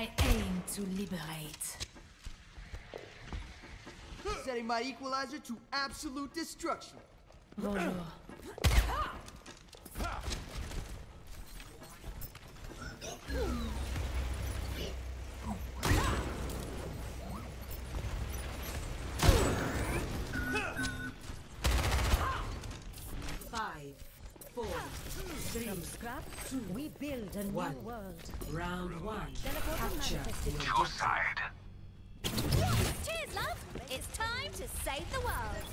I aim to liberate. Setting my equalizer to absolute destruction. Bonjour. build a One. new world. round one. Capture Your objective. side. Cheers, love! It's time to save the world!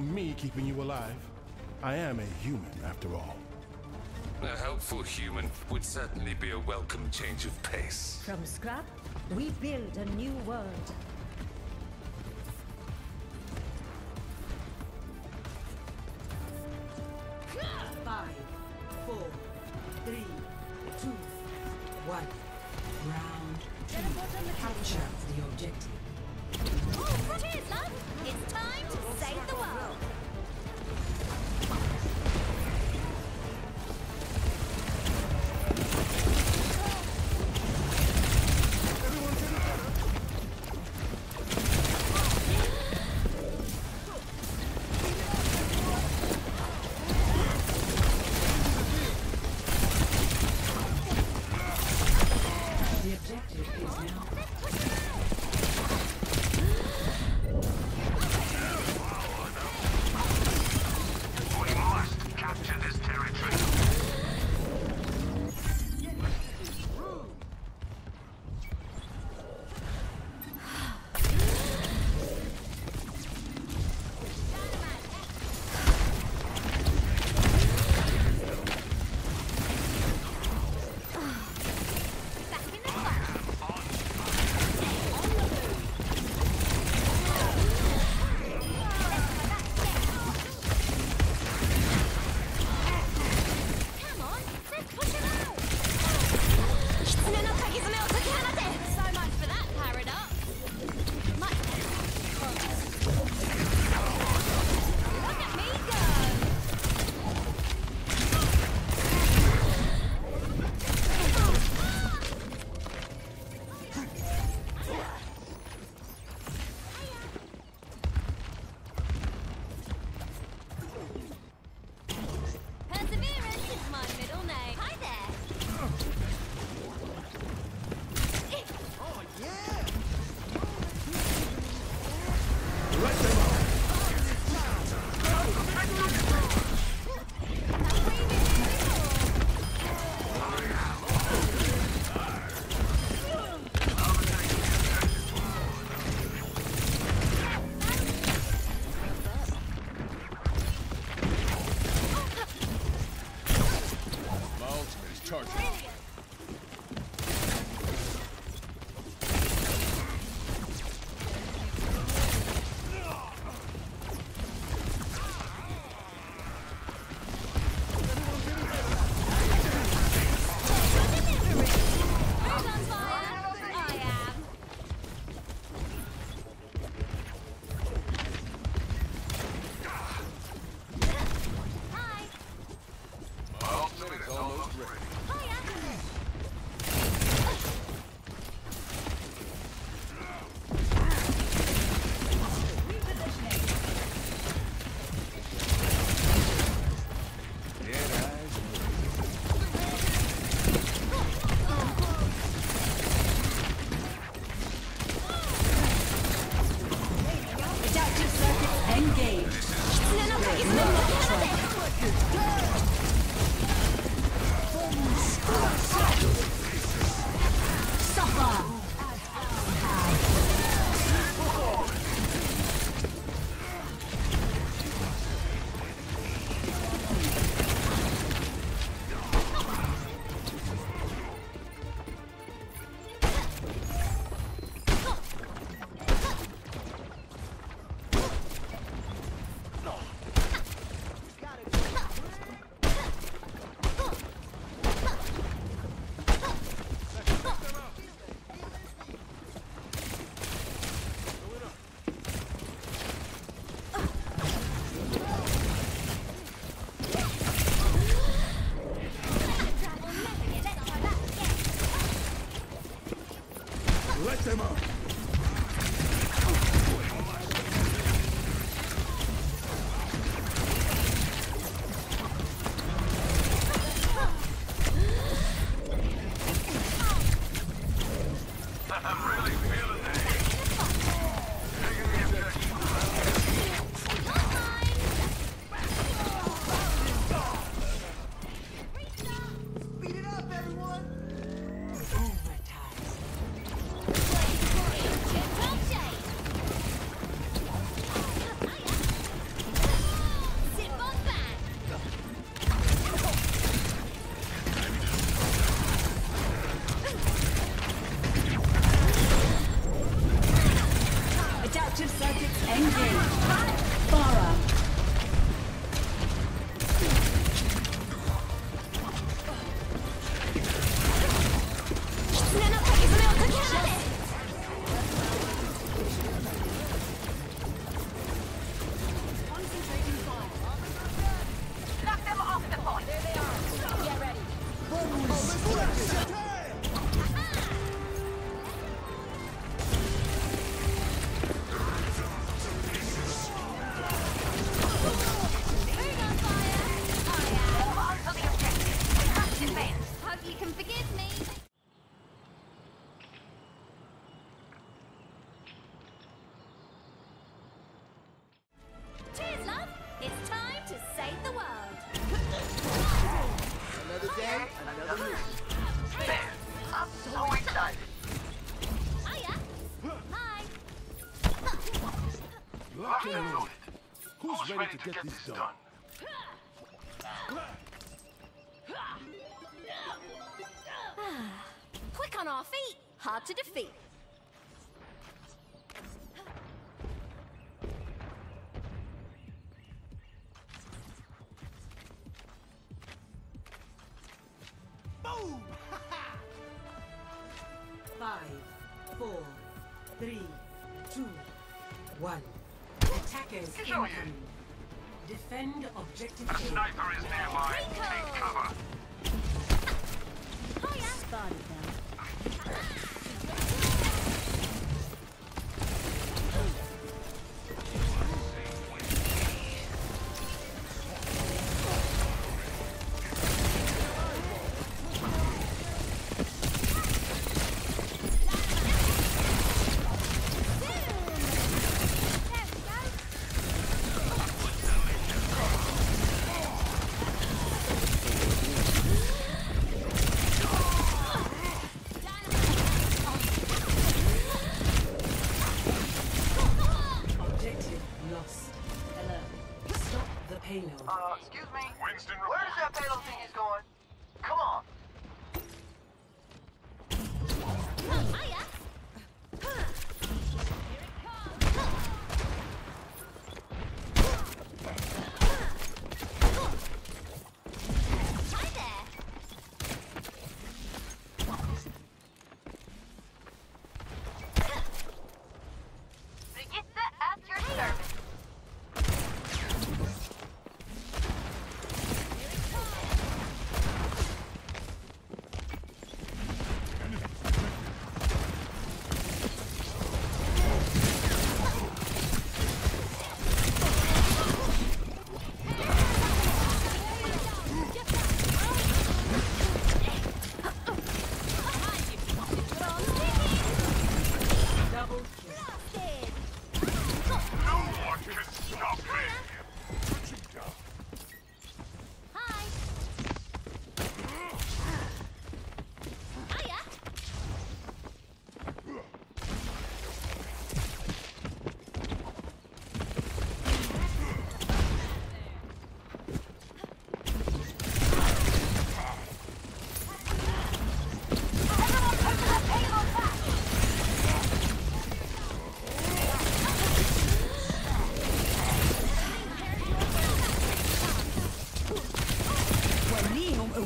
me keeping you alive. I am a human, after all. A helpful human would certainly be a welcome change of pace. From scrap, we build a new world. get, get this done. Ah, quick on our feet, hard to defeat.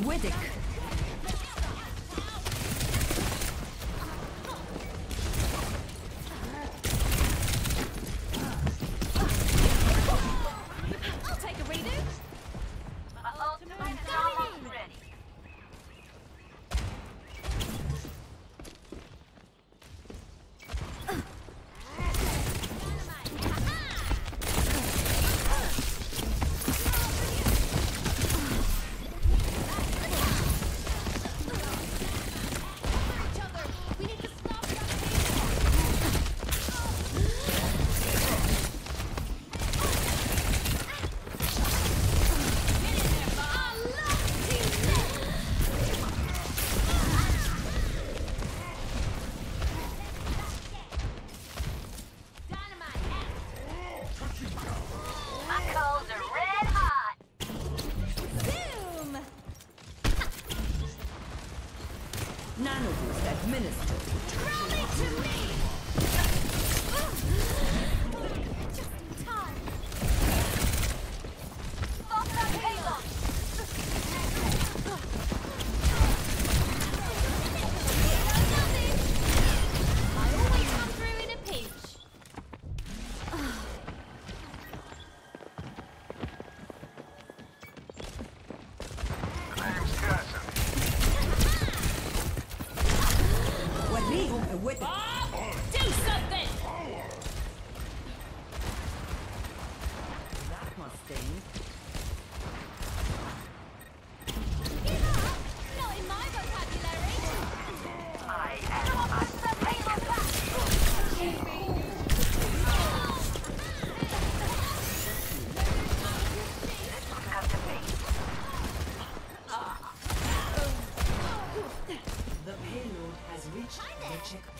Weddick. Magic.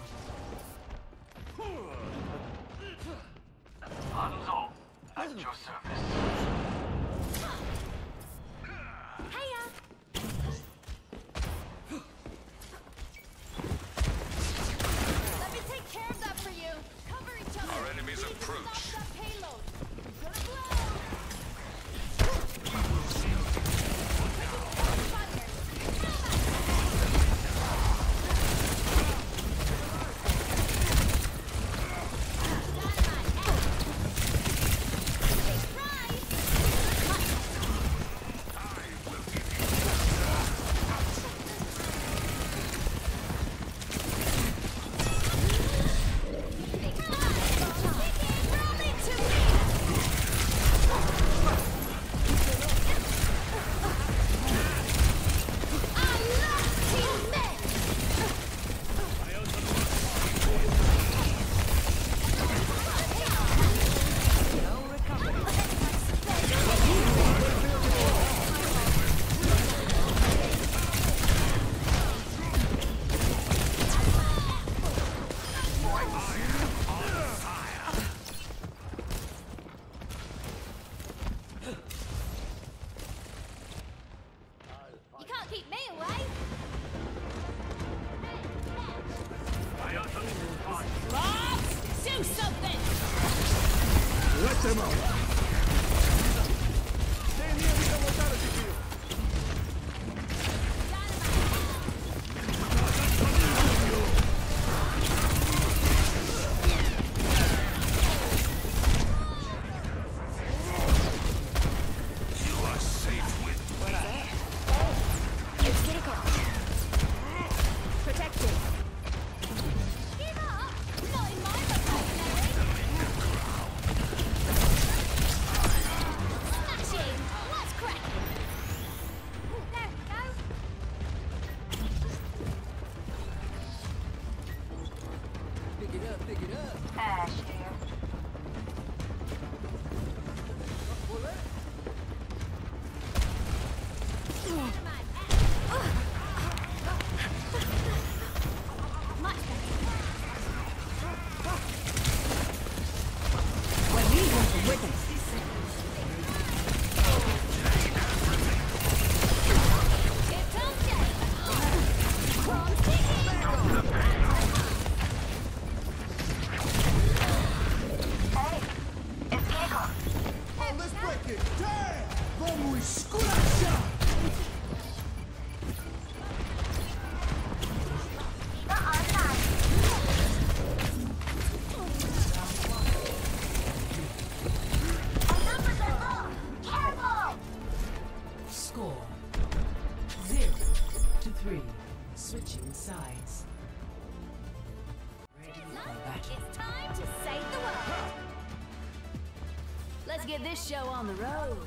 get this show on the road.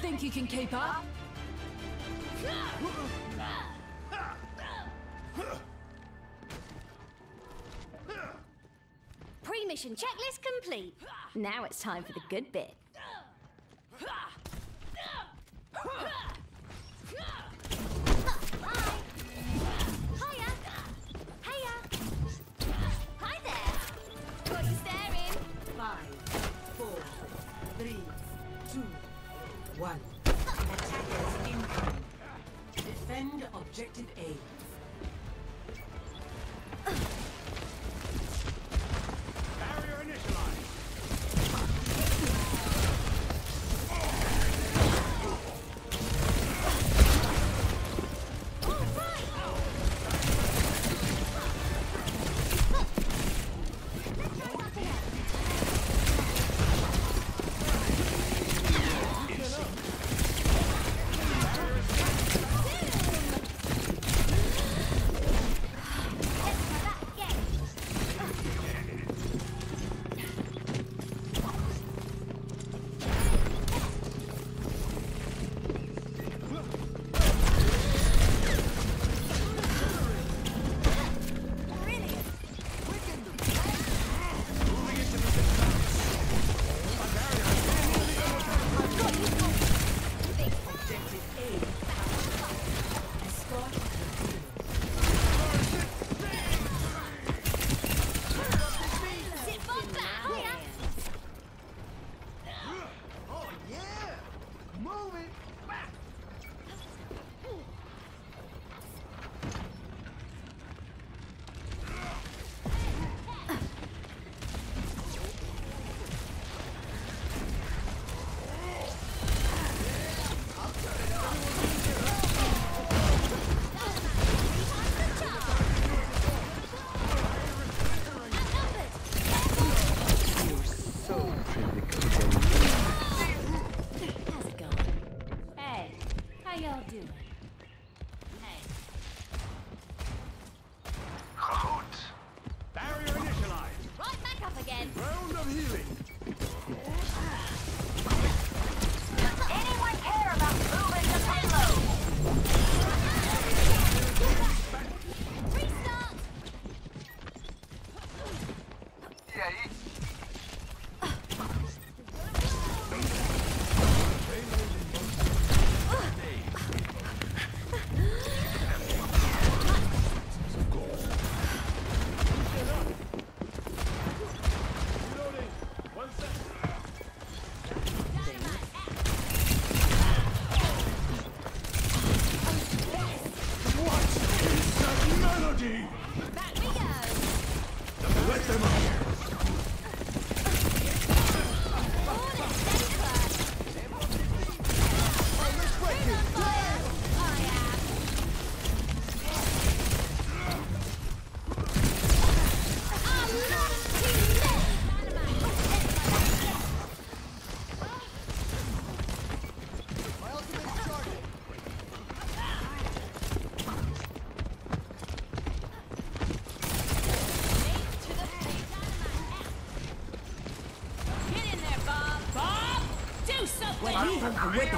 Think you can keep up? Pre-mission checklist complete. Now it's time for the good bit. Clear the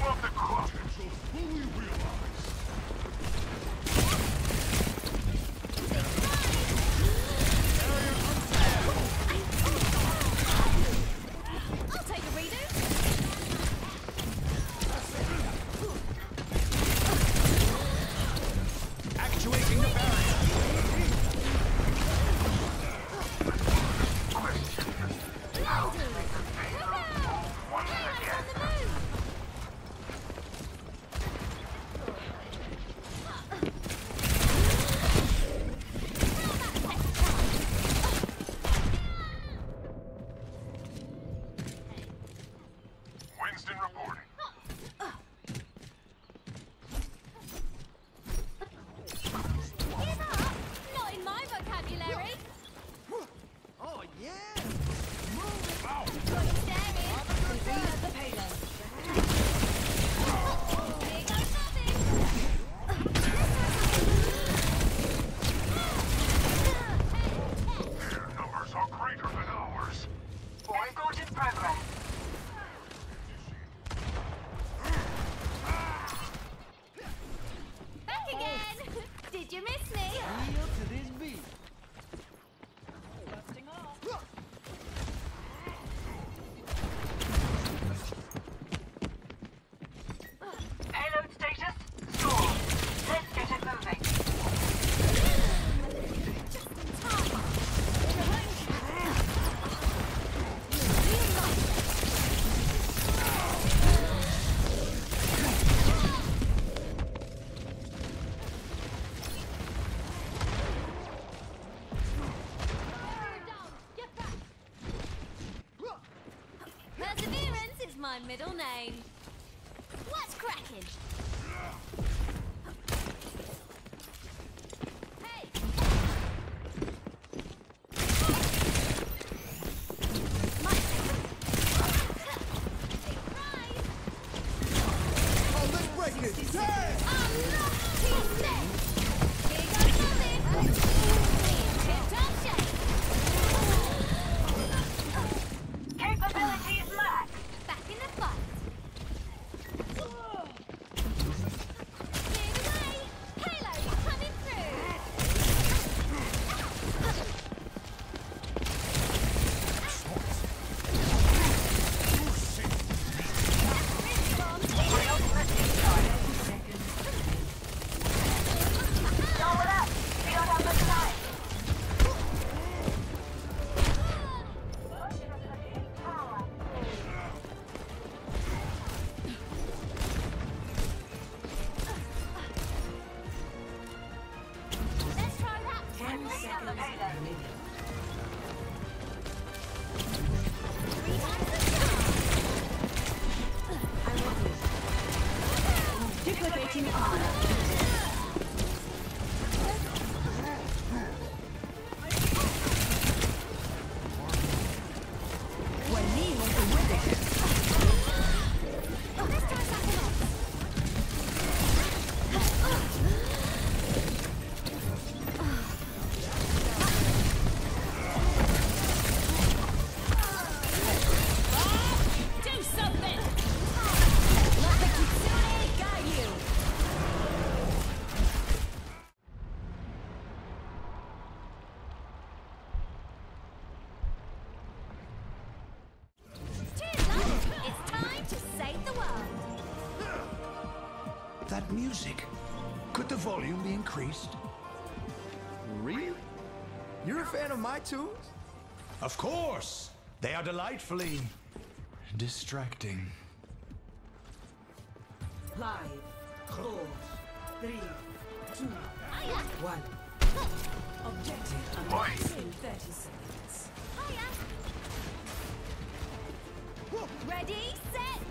my middle name. my tunes? Of course! They are delightfully distracting. Five, four, three, two, one. Objective in 30 seconds. Ready, set,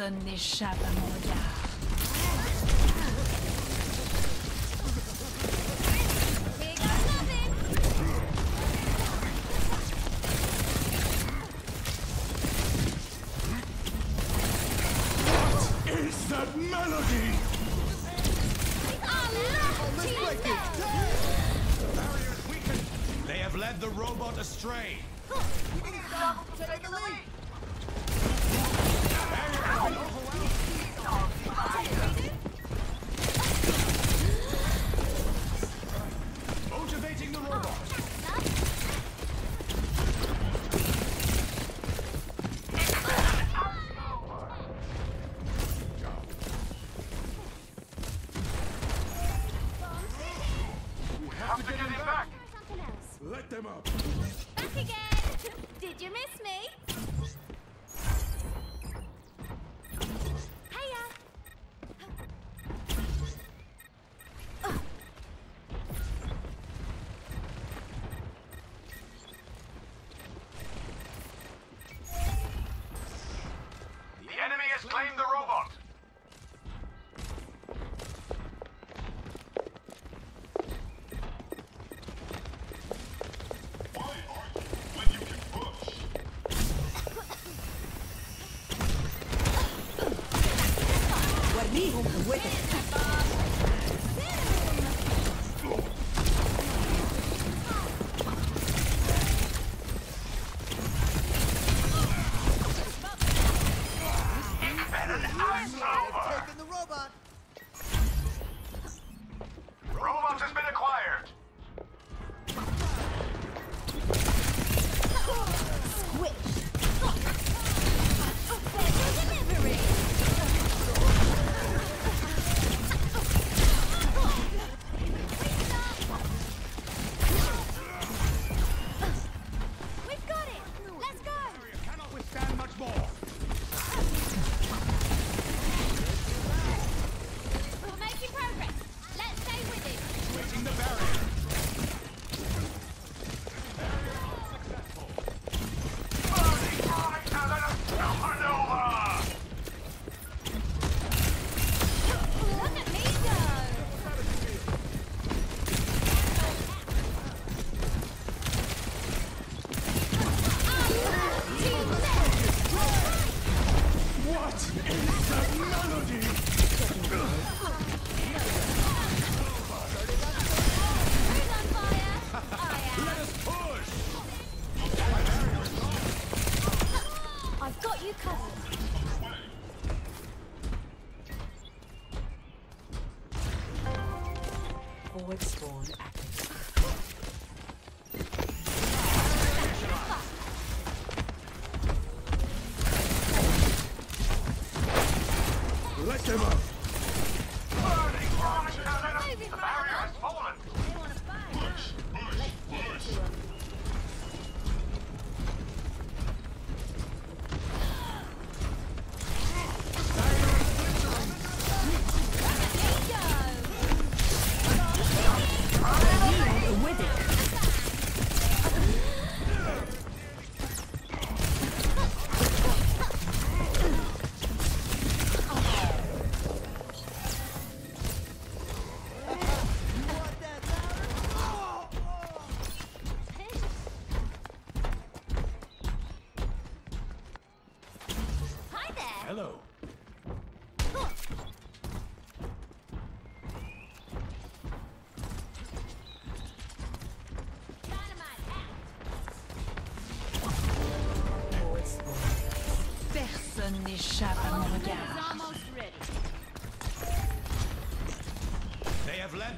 personne n'échappe Did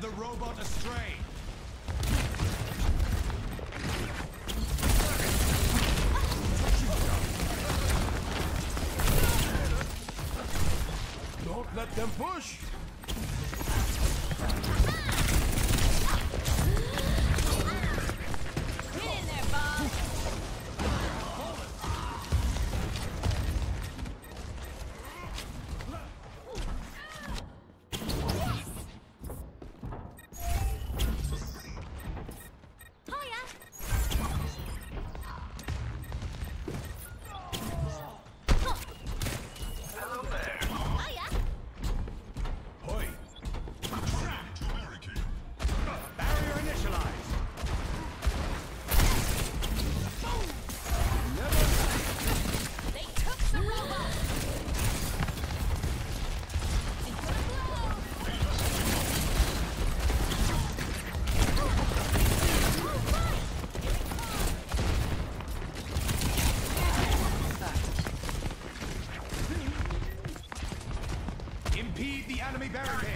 the robot astray. Don't let them push. barricade.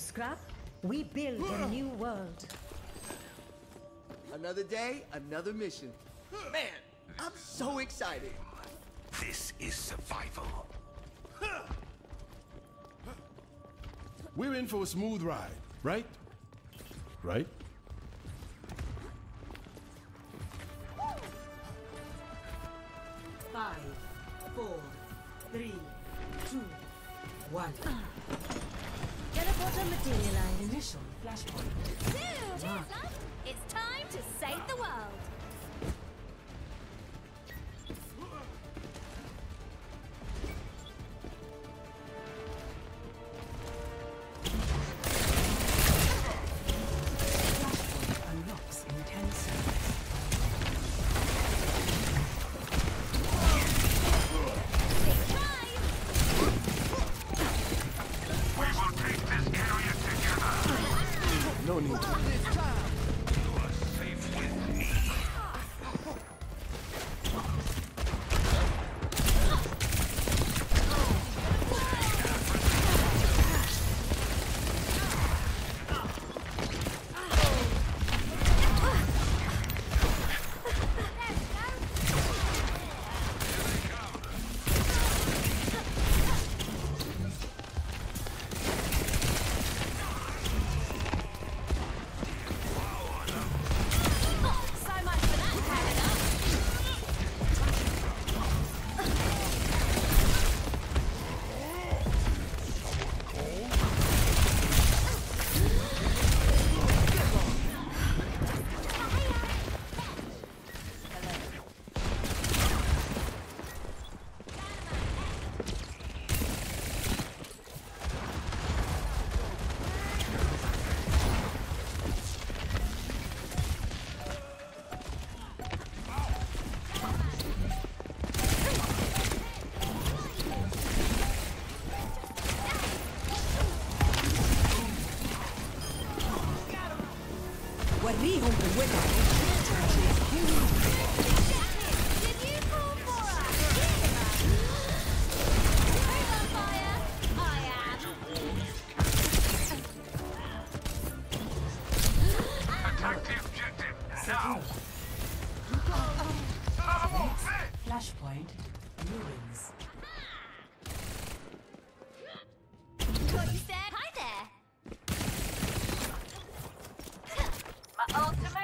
scrap. We build a new world. Another day, another mission. Man, I'm so excited. This is survival. We're in for a smooth ride, right? Right? Five, four, three, two, one. Sensor materialized. Initial flashpoint. It's time to save the world. Ultimate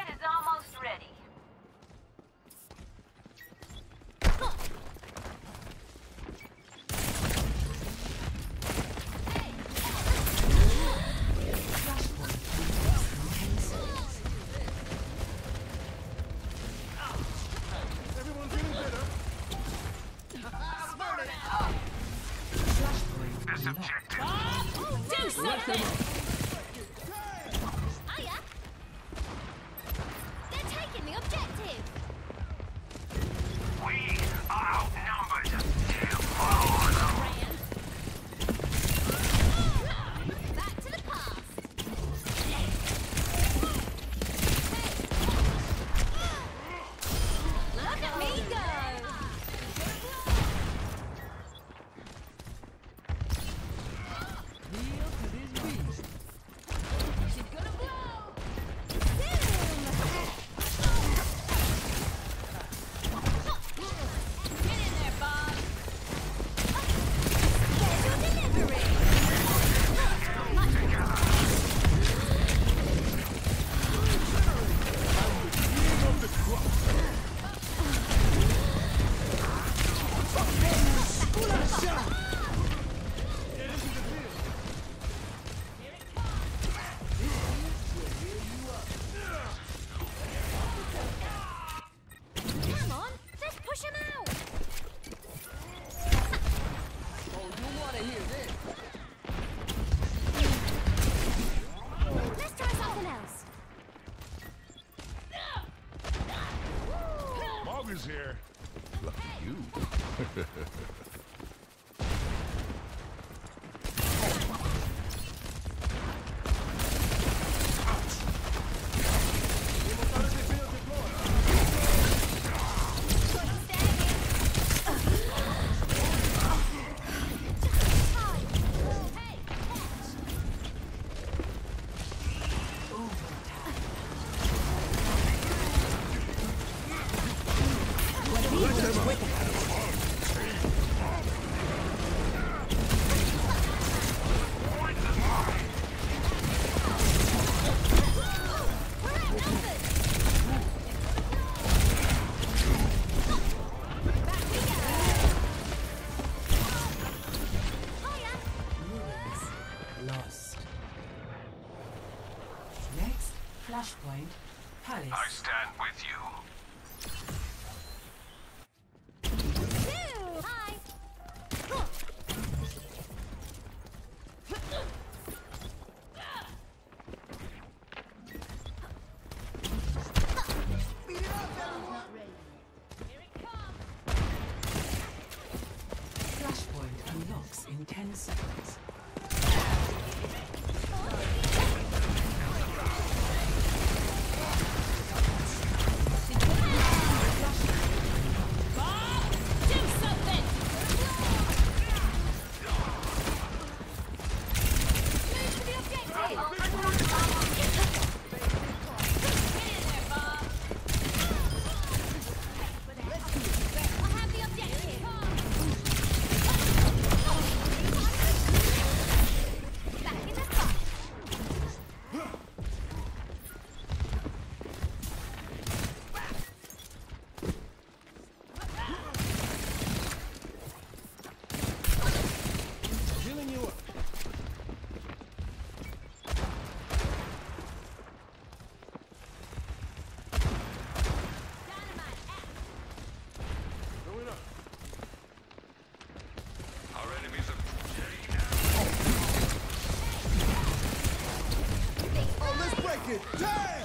it. Damn!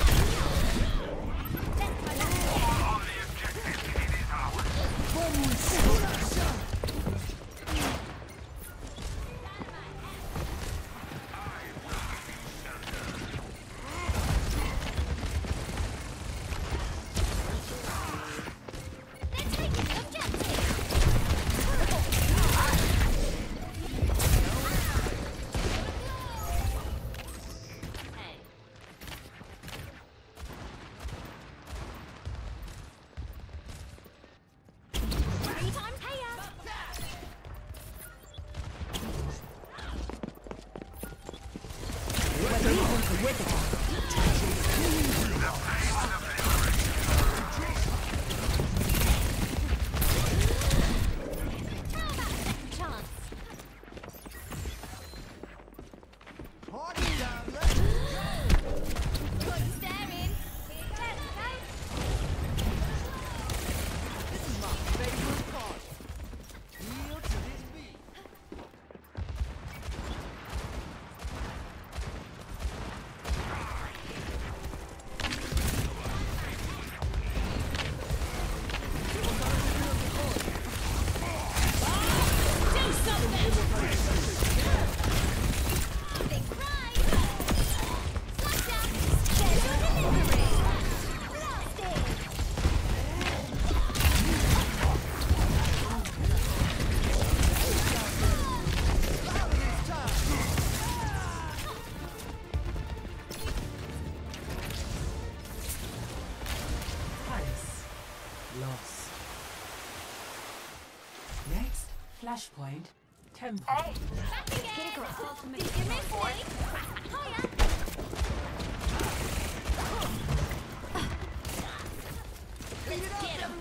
on the Ten. Hey, get across. Did you miss me? Hiya. Get him.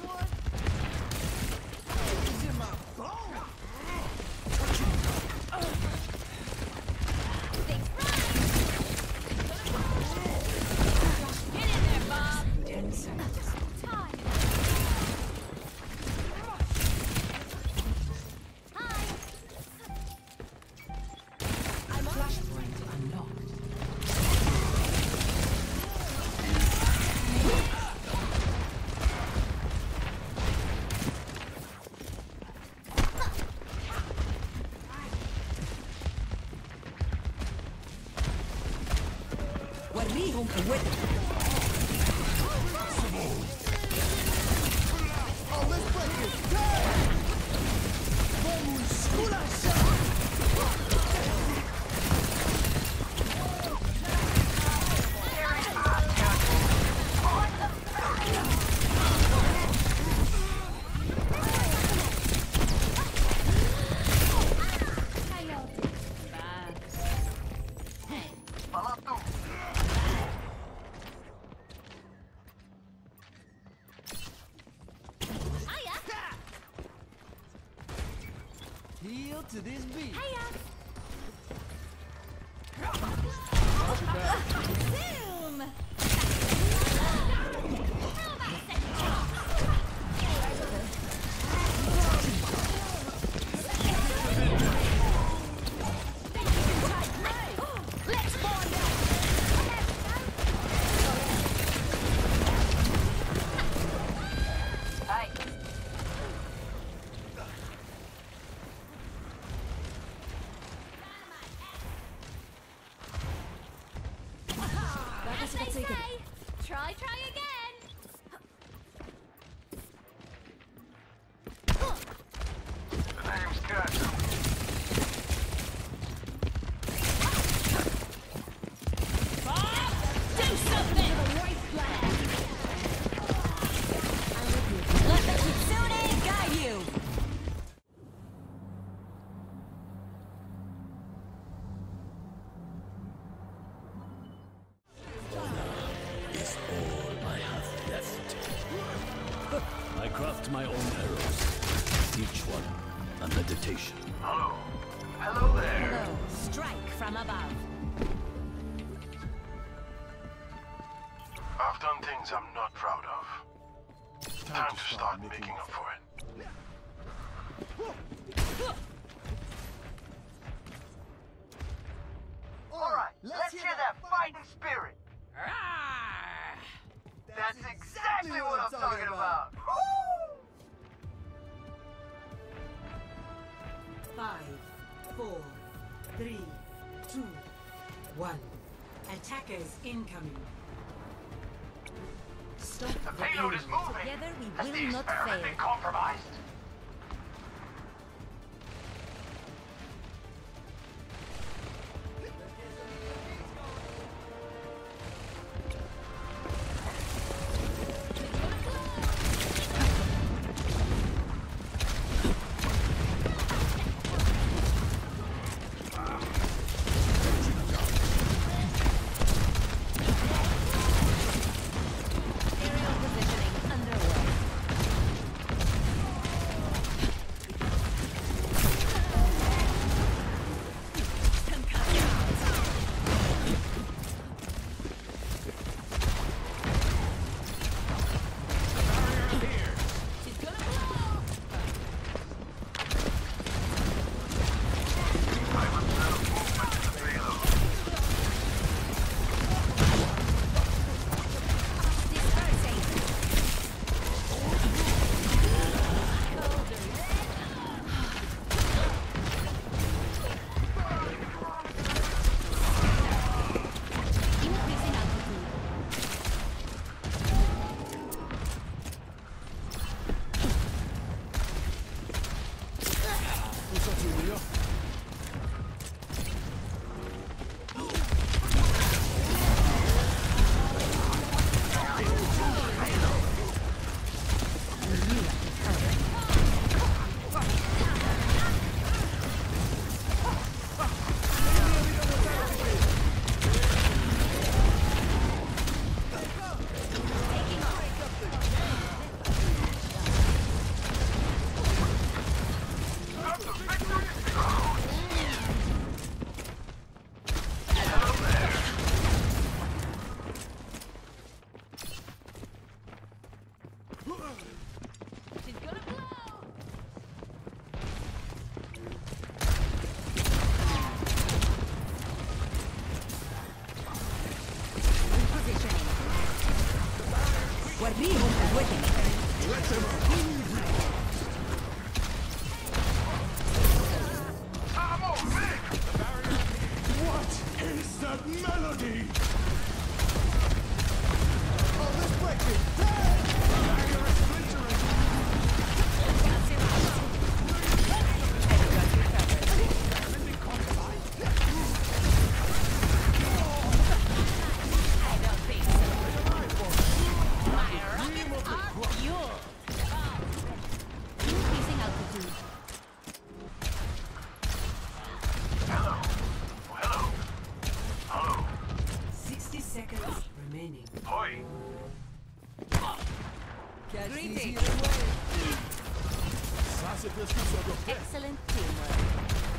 Witness. to this beat. Hiya! Attackers incoming. Stop the, the payload is moving. Together we will not fail. Excellent teamwork.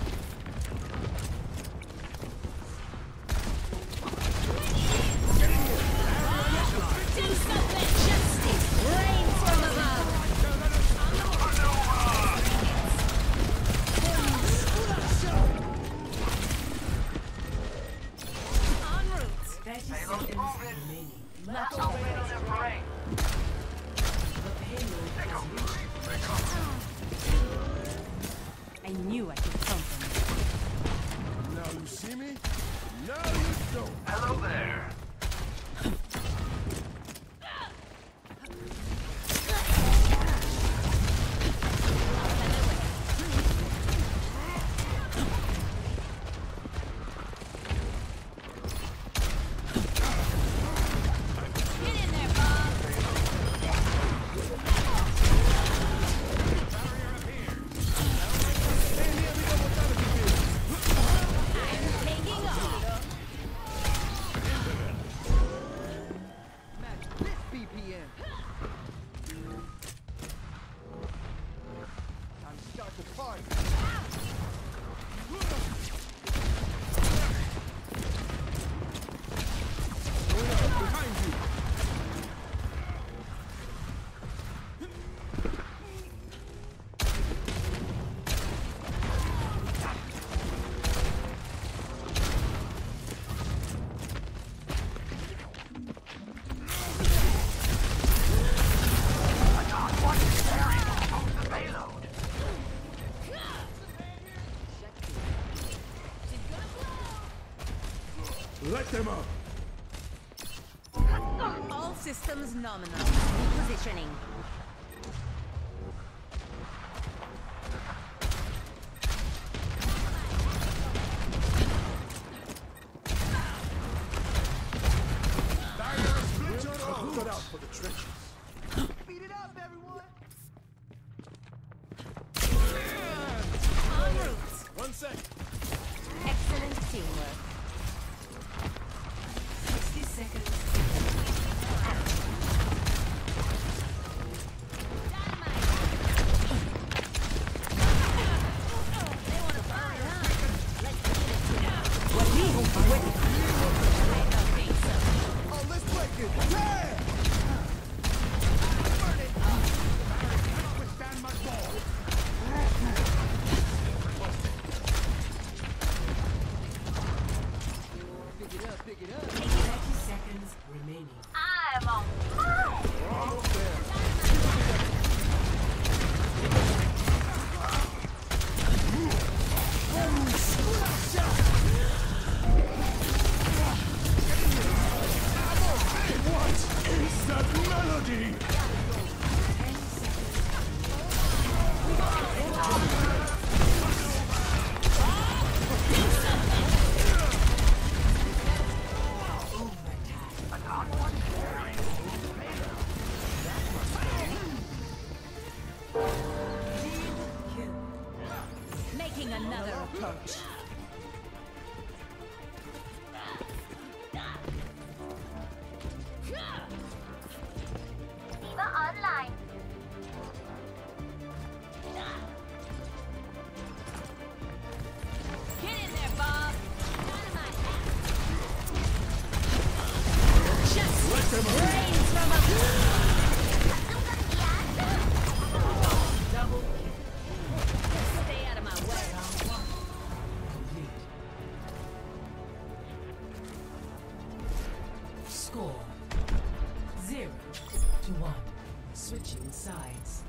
Them up. Zero to one. Switching sides.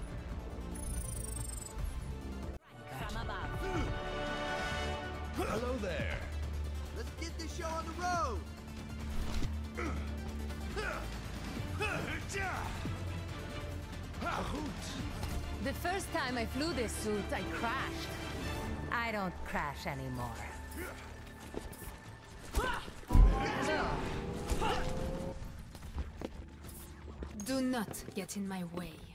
From above. Hmm. Hello there. Let's get this show on the road. The first time I flew this suit, I crashed. I don't crash anymore. not get in my way.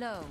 Hello